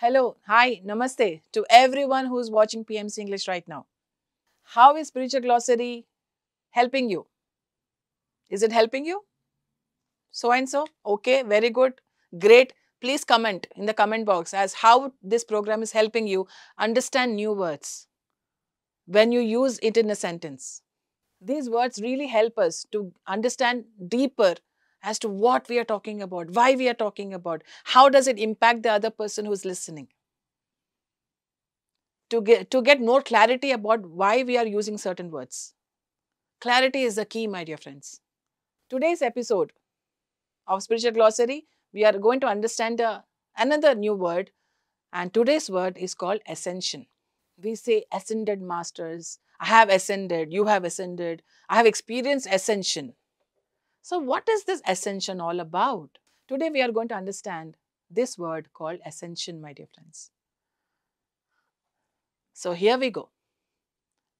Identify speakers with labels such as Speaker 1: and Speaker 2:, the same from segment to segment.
Speaker 1: Hello, hi, namaste to everyone who is watching PMC English right now. How is Spiritual Glossary helping you? Is it helping you? So and so? Okay, very good, great. Please comment in the comment box as how this program is helping you understand new words when you use it in a sentence. These words really help us to understand deeper as to what we are talking about, why we are talking about, how does it impact the other person who is listening. To get, to get more clarity about why we are using certain words. Clarity is the key, my dear friends. Today's episode of Spiritual Glossary, we are going to understand uh, another new word and today's word is called ascension. We say ascended masters, I have ascended, you have ascended, I have experienced ascension. So, what is this ascension all about? Today, we are going to understand this word called ascension, my dear friends. So, here we go.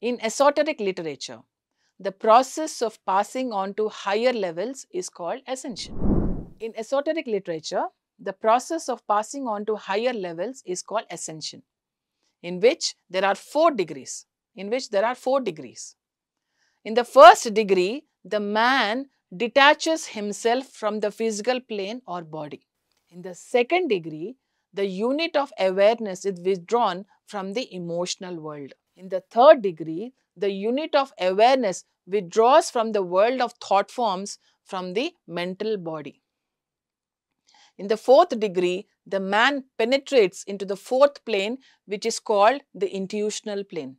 Speaker 1: In esoteric literature, the process of passing on to higher levels is called ascension. In esoteric literature, the process of passing on to higher levels is called ascension, in which there are four degrees. In which there are four degrees. In the first degree, the man detaches himself from the physical plane or body. In the second degree, the unit of awareness is withdrawn from the emotional world. In the third degree, the unit of awareness withdraws from the world of thought forms from the mental body. In the fourth degree, the man penetrates into the fourth plane, which is called the intuitional plane.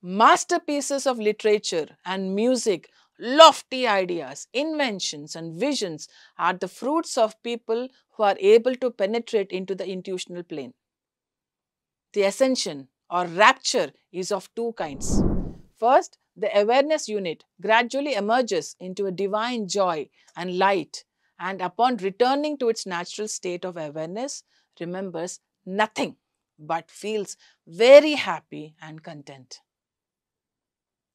Speaker 1: Masterpieces of literature and music lofty ideas, inventions, and visions are the fruits of people who are able to penetrate into the intuitional plane. The ascension or rapture is of two kinds. First, the awareness unit gradually emerges into a divine joy and light, and upon returning to its natural state of awareness, remembers nothing but feels very happy and content.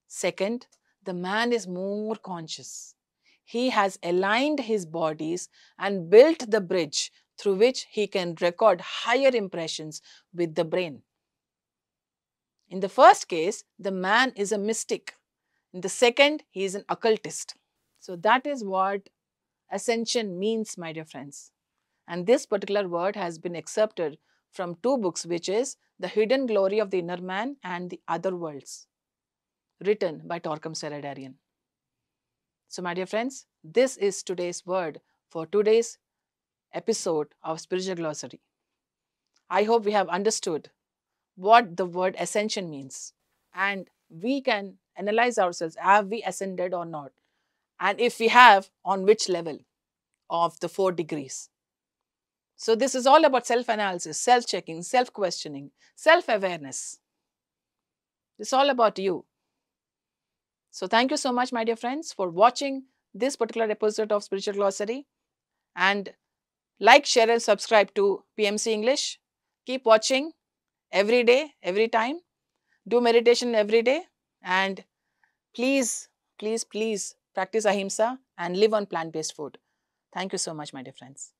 Speaker 1: Second, the man is more conscious. He has aligned his bodies and built the bridge through which he can record higher impressions with the brain. In the first case, the man is a mystic. In the second, he is an occultist. So that is what ascension means, my dear friends. And this particular word has been accepted from two books, which is The Hidden Glory of the Inner Man and The Other Worlds written by Torkom Saraydarian. So, my dear friends, this is today's word for today's episode of Spiritual Glossary. I hope we have understood what the word ascension means and we can analyze ourselves have we ascended or not and if we have on which level of the four degrees so this is all about self analysis self checking self questioning self awareness it's all about you so thank you so much, my dear friends, for watching this particular episode of Spiritual Glossary. And like, share and subscribe to PMC English. Keep watching every day, every time. Do meditation every day. And please, please, please practice ahimsa and live on plant-based food. Thank you so much, my dear friends.